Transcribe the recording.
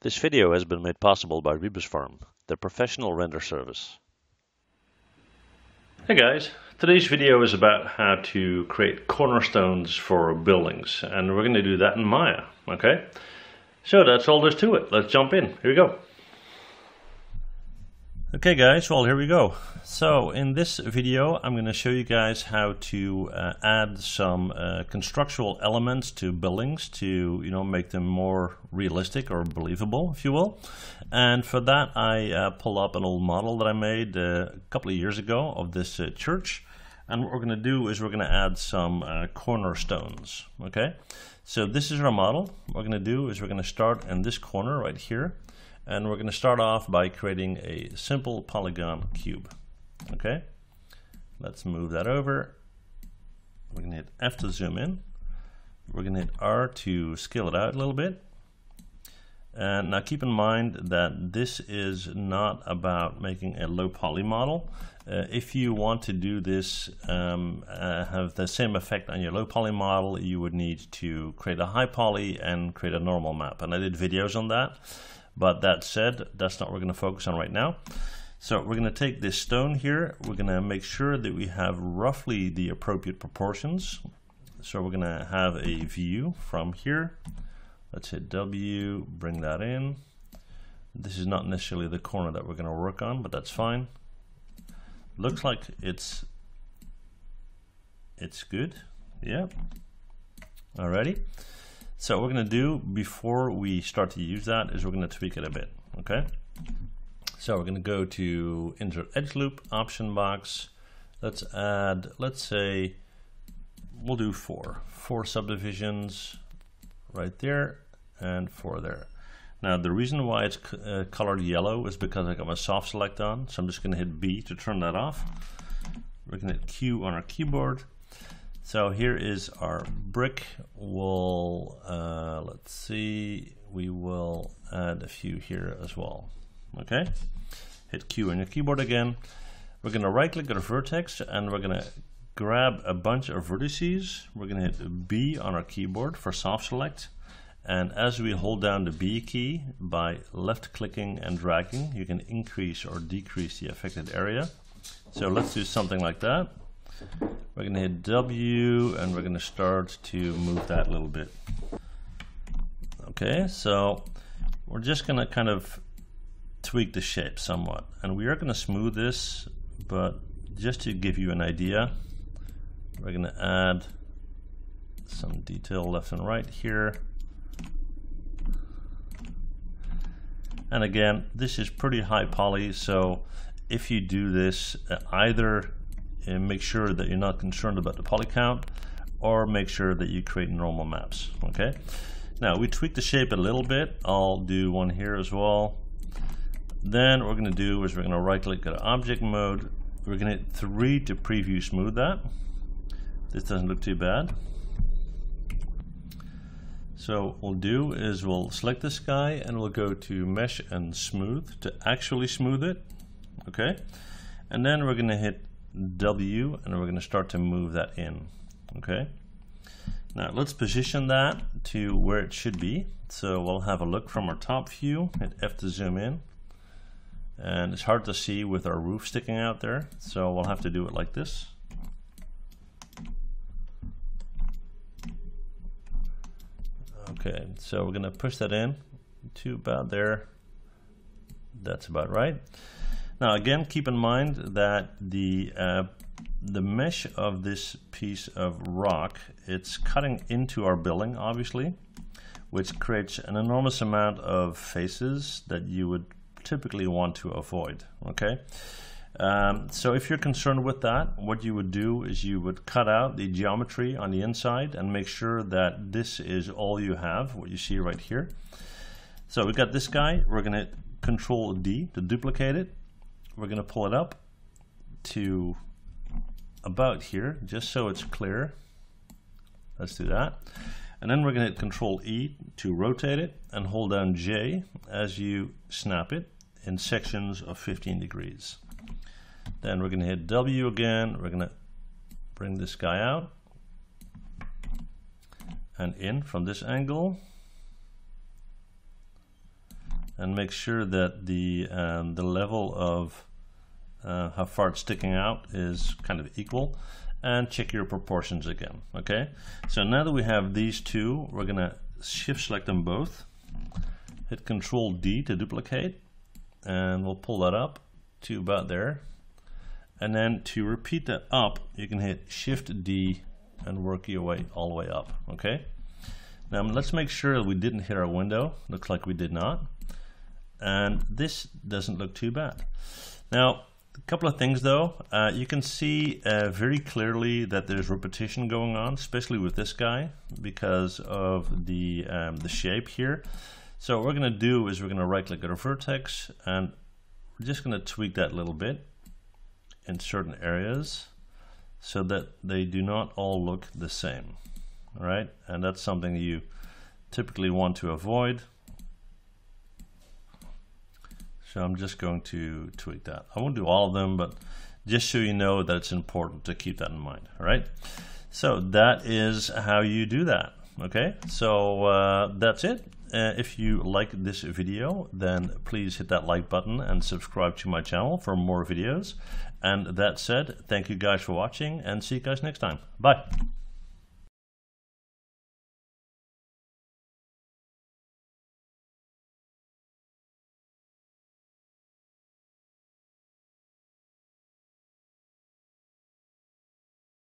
This video has been made possible by RebusFarm, the professional render service. Hey guys, today's video is about how to create cornerstones for buildings and we're going to do that in Maya, okay? So that's all there's to it. Let's jump in. Here we go. Okay guys, well here we go. So in this video I'm going to show you guys how to uh, add some uh, constructual elements to buildings to you know make them more realistic or believable if you will. And for that I uh, pull up an old model that I made uh, a couple of years ago of this uh, church. And what we're going to do is we're going to add some uh, cornerstones. Okay, so this is our model. What we're going to do is we're going to start in this corner right here and we're going to start off by creating a simple polygon cube. Okay, let's move that over. We're going to hit F to zoom in. We're going to hit R to scale it out a little bit. And now keep in mind that this is not about making a low poly model. Uh, if you want to do this, um, uh, have the same effect on your low poly model, you would need to create a high poly and create a normal map. And I did videos on that. But that said, that's not what we're going to focus on right now. So we're going to take this stone here. We're going to make sure that we have roughly the appropriate proportions. So we're going to have a view from here. Let's hit W, bring that in. This is not necessarily the corner that we're going to work on, but that's fine. Looks like it's it's good. Yep. Alrighty. So what we're going to do before we start to use that is we're going to tweak it a bit, okay? So we're going to go to insert edge loop, option box. Let's add, let's say, we'll do four. Four subdivisions right there and four there. Now the reason why it's uh, colored yellow is because I got my soft select on. So I'm just going to hit B to turn that off. We're going to hit Q on our keyboard so here is our brick. We'll, uh, let's see, we will add a few here as well. Okay, hit Q on your keyboard again. We're gonna right click our vertex and we're gonna grab a bunch of vertices. We're gonna hit B on our keyboard for soft select. And as we hold down the B key by left clicking and dragging, you can increase or decrease the affected area. So let's do something like that. We're to hit W and we're going to start to move that a little bit. Okay, so we're just going to kind of tweak the shape somewhat. And we are going to smooth this, but just to give you an idea, we're going to add some detail left and right here. And again, this is pretty high poly, so if you do this, uh, either and make sure that you're not concerned about the poly count or make sure that you create normal maps okay? Now we tweak the shape a little bit. I'll do one here as well. Then what we're going to do is we're going to right click go to object mode. We're going to hit 3 to preview smooth that. This doesn't look too bad. So what we'll do is we'll select this guy and we'll go to mesh and smooth to actually smooth it okay? And then we're going to hit W and we're going to start to move that in okay? Now let's position that to where it should be. So we'll have a look from our top view. Hit F to zoom in. And it's hard to see with our roof sticking out there so we'll have to do it like this. Okay so we're gonna push that in. To about there. That's about right now again, keep in mind that the uh, the mesh of this piece of rock, it's cutting into our building, obviously, which creates an enormous amount of faces that you would typically want to avoid, okay? Um, so if you're concerned with that, what you would do is you would cut out the geometry on the inside and make sure that this is all you have, what you see right here. So we've got this guy, we're gonna control D to duplicate it we're going to pull it up to about here, just so it's clear. Let's do that. And then we're going to hit Control E to rotate it and hold down J as you snap it in sections of 15 degrees. Then we're going to hit W again. We're going to bring this guy out and in from this angle. and make sure that the um, the level of uh, how far it's sticking out is kind of equal and check your proportions again okay? So now that we have these two we're gonna shift select them both hit control D to duplicate and we'll pull that up to about there. And then to repeat that up you can hit shift D and work your way all the way up okay? Now let's make sure that we didn't hit our window looks like we did not. And this doesn't look too bad. Now a couple of things though, uh, you can see uh, very clearly that there's repetition going on, especially with this guy because of the, um, the shape here. So what we're going to do is we're going to right click on our vertex and we're just going to tweak that a little bit in certain areas so that they do not all look the same. All right, and that's something you typically want to avoid. So I'm just going to tweak that. I won't do all of them, but just so you know that it's important to keep that in mind. All right. So that is how you do that. Okay. So uh, that's it. Uh, if you like this video, then please hit that like button and subscribe to my channel for more videos. And that said, thank you guys for watching and see you guys next time. Bye.